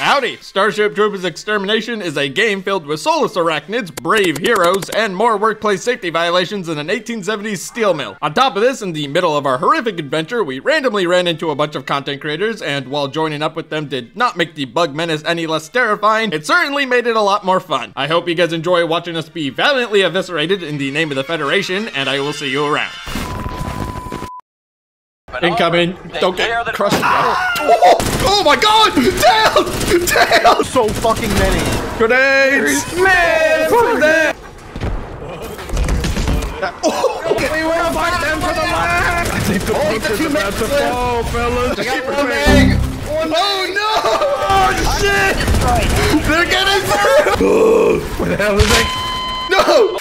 Howdy! Starship Troopers Extermination is a game filled with soulless arachnids, brave heroes, and more workplace safety violations than an 1870s steel mill. On top of this, in the middle of our horrific adventure, we randomly ran into a bunch of content creators, and while joining up with them did not make the bug menace any less terrifying, it certainly made it a lot more fun. I hope you guys enjoy watching us be valiantly eviscerated in the name of the Federation, and I will see you around. Incoming. Don't get crushed. Oh, my god! Down! Down! So fucking many. Grenades! Man! Grenade! Oh, We will fight them for the land. I think the oh, the about to fall, fellas. Just keep running! Oh no! Oh shit! They're getting through! Where the hell is it? No!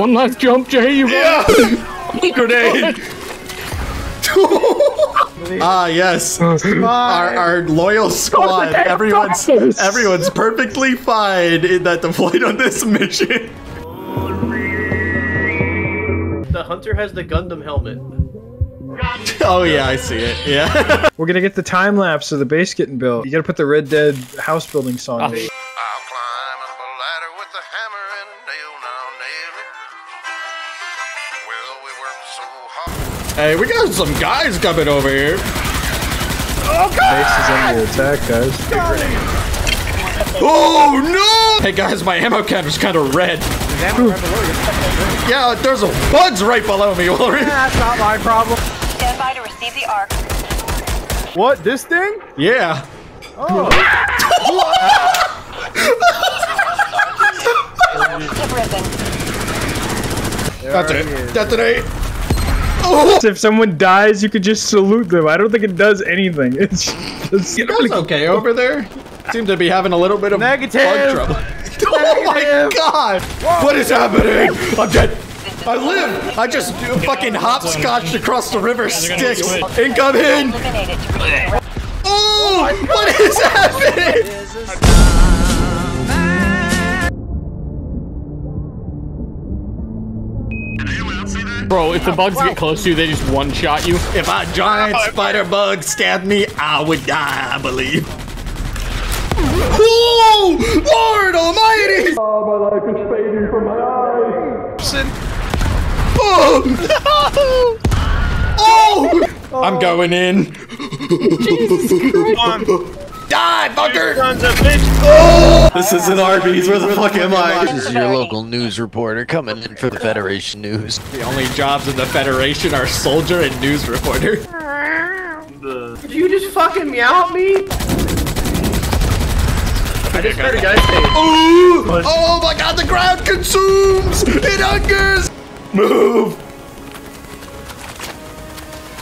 One last jump, Jay. You Yeah! Grenade! ah yes, our, our loyal squad. Everyone's everyone's perfectly fine in that deployed on this mission. The hunter has the Gundam helmet. Oh yeah, I see it. Yeah. We're gonna get the time lapse of the base getting built. You gotta put the Red Dead house building song. in. Hey, we got some guys coming over here. Oh god! Base is under attack, guys. Oh no! Hey guys, my ammo counter's kind of red. Yeah, there's a bugs right below me, Ulrich. That's not my problem. Stand by to receive the arc. What? This thing? Yeah. Oh. Tip ripping. That's it. Detonate. If someone dies, you could just salute them. I don't think it does anything. It's just You guys okay over there? Seem to be having a little bit of Negative. bug trouble. oh my Negative. god! What is happening? I'm dead. I live. I just fucking hopscotched across the river Styx. Incoming. Eliminated to Oh, what is happening? Bro, if the bugs get close to you, they just one shot you. If a giant spider bug stabbed me, I would die, I believe. Oh, Lord Almighty! Oh, my life is fading from my eyes. Oh! oh! I'm going in. Die, fucker! This isn't Arby's. Where the fuck am I? This is your local news reporter coming in for the Federation News. The only jobs in the Federation are soldier and news reporter. Did you just fucking meow at me? I just heard a guy say, Ooh! Oh my god, the ground consumes! It hungers! Move!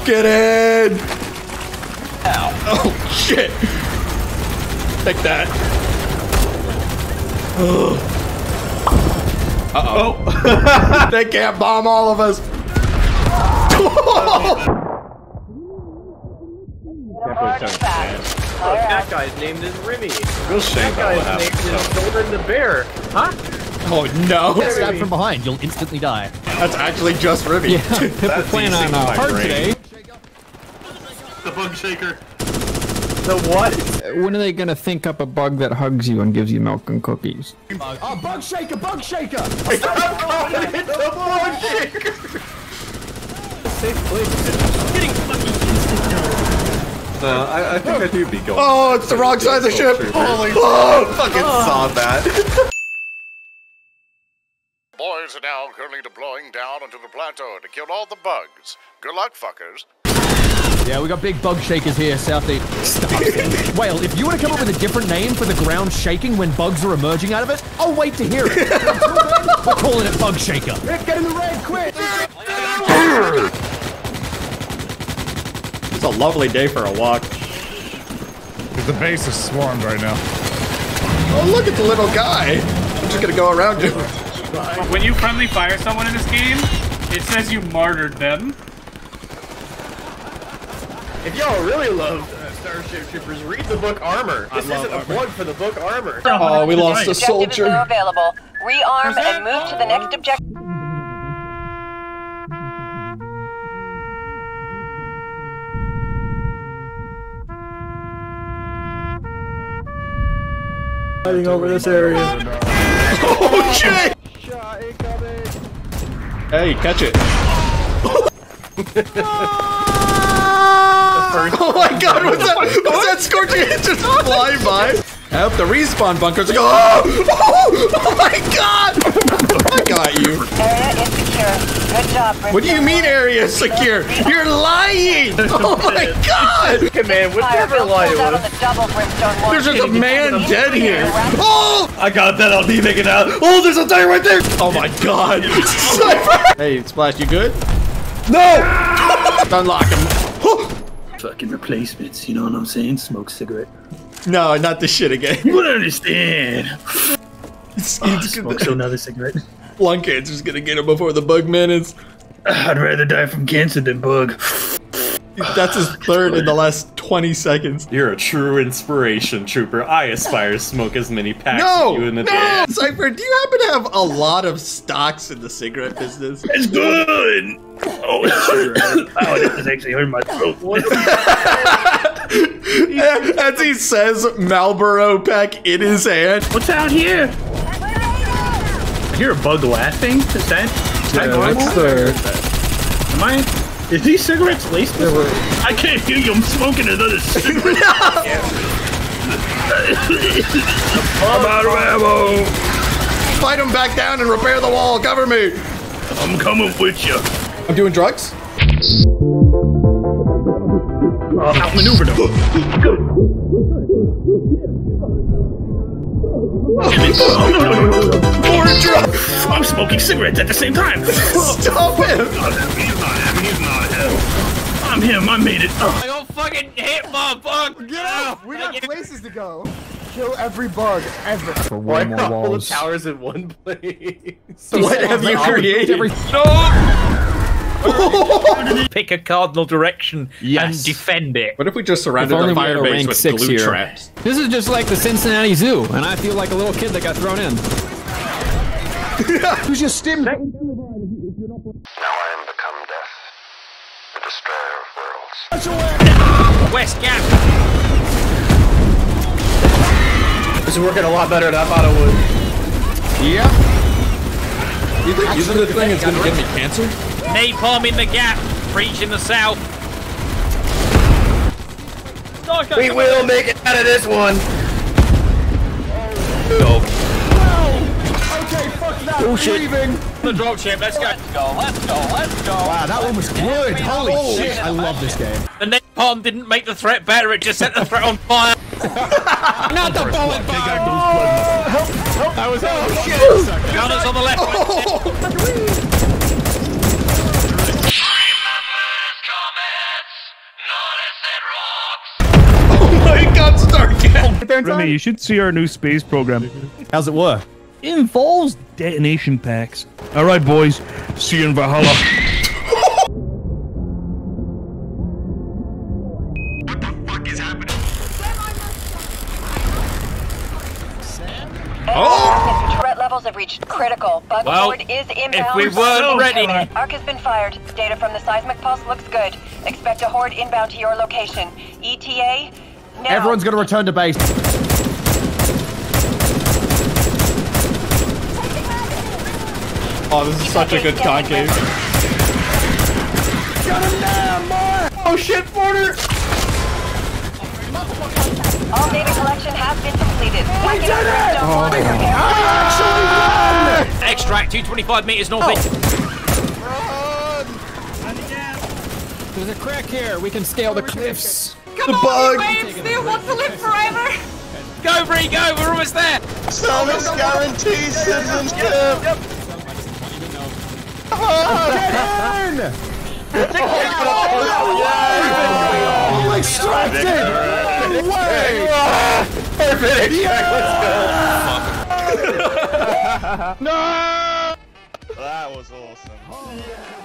Get in! Ow. Oh shit! Take that. Uh oh. they can't bomb all of us. fast. that guy's name is Rimmy. Real shame That guy's name is Golden the Bear. Huh? oh no. Stab from behind, you'll instantly die. That's actually just Ruby. Pippa playing on uh, hard today. The what? When are they gonna think up a bug that hugs you and gives you milk and cookies? Bug. Oh, bug shaker, bug shaker! I, I think I do be going. Oh, it's the wrong side of the ship. Holy oh, fucking saw that. Boys are now currently deploying down onto the plateau to kill all the bugs. Good luck, fuckers. Yeah, we got big bug shakers here, Southeast. Stop. Whale, if you want to come up with a different name for the ground shaking when bugs are emerging out of it, I'll wait to hear it. We're calling it Bug Shaker. Rick, get in the red, quick! It's a lovely day for a walk. Because the base is swarmed right now. Oh, look at the little guy. I'm just gonna go around him. When you friendly fire someone in this game, it says you martyred them. If y'all really love uh, Starship Troopers, read the book Armor. This isn't a plug for the book Armor. Oh, we lost a soldier. available. Rearm and move to the next objective. Fighting over this area. Oh, oh, shit! Hey, catch it. oh my god, was that, was that scorching hit just fly by? Help the respawn bunkers. Oh, oh, oh my god! I got you. Area is secure. Good job, Brimstone. What do you mean area is secure? You're lying! Oh my god! Hey man, Fire whatever lie it pulled was. on the double Brimstone one. There's just a man dead here. Oh! I got that. I'll be making out. Oh, there's a tire right there. Oh my god. Hey, Splash, you good? No. Unlock him. Fucking replacements, you know what I'm saying? Smoke cigarette. No, not this shit again. You wouldn't understand. It's, Oh, it's gonna, another cigarette. lung cancer's gonna get him before the bug man is. I'd rather die from cancer than bug. That's his third in the last 20 seconds. You're a true inspiration, Trooper. I aspire to smoke as many packs No! as you in the No! day. Cypher, do you happen to have a lot of stocks in the cigarette business? It's good. Oh, it's sugar. oh, that is actually hurting my throat. As he says Marlboro pack in his hand. What's out here? I hear a bug laughing. Is that? Is that normal? Am I? Is these cigarettes laced with? I can't hear you. I'm smoking another cigarette. I'm out of ammo. Fight him back down and repair the wall. Cover me. I'm coming with you. I'm doing drugs. Uh, outmaneuver them. More drugs. I'm smoking cigarettes at the same time. Stop him. He's not him. He's not him. I'm him. I made it. Oh. I got fucking hit by a bug. Get out. We got places to go. Kill every bug ever. For Why one more not all the towers in one place? What have you created? Pick a cardinal direction Yes. and defend it. What if we just surrounded the fire base with six glue here. traps? This is just like the Cincinnati Zoo, and I feel like a little kid that got thrown in. Who's your stim? Now I am become death, the destroyer of worlds. West Gap. This is working a lot better than I thought it would. Yeah. You think using the thing is gonna give me cancer? Napalm in the gap. Breach in the south. We will make it out of this one. Fuck that. Oh, We're shit. leaving. The dropship. Let's go. Go, let's go, let's go. Wow, that one was good. Holy shit, I love this game. The napalm didn't make the threat better. It just set the threat on fire. Not the bullet bomb! That was oh shit. Gunners on the left. Oh my god, Starcat! Rimmy, you should see our new space program. How's it work? Involves detonation packs. All right, boys. See you in Valhalla. What the fuck is happening? Oh! Threat levels have reached critical. Bug Well, horde is inbound. we weren't ready- Arc has been fired. Data from the seismic pulse looks good. Expect a horde inbound to your location. ETA? Now. Everyone's gonna return to base. Oh, this is such a good concave. Oh shit, Porter! All data collection has been completed. We did it! Extract 225 meters north. Oh. east. There's a crack here. We can scale the cliffs. The bug! They want to live forever! Go, Bree, go. We're almost there. Thomas guarantees citizenship! I'm extracted. No way. Perfect! Let's go! No. That was awesome.